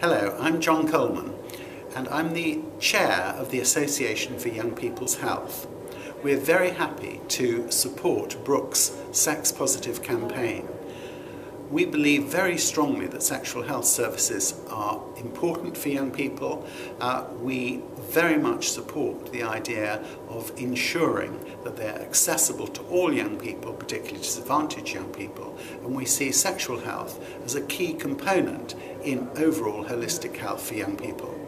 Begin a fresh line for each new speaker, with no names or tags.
Hello, I'm John Coleman and I'm the chair of the Association for Young People's Health. We're very happy to support Brook's Sex Positive campaign. We believe very strongly that sexual health services are important for young people. Uh, we very much support the idea of ensuring that they're accessible to all young people, particularly disadvantaged young people, and we see sexual health as a key component in overall holistic health for young people.